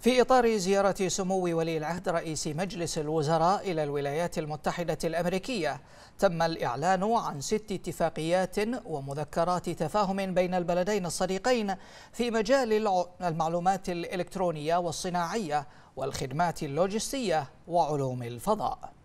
في إطار زيارة سمو ولي العهد رئيس مجلس الوزراء إلى الولايات المتحدة الأمريكية تم الإعلان عن ست اتفاقيات ومذكرات تفاهم بين البلدين الصديقين في مجال المعلومات الإلكترونية والصناعية والخدمات اللوجستية وعلوم الفضاء.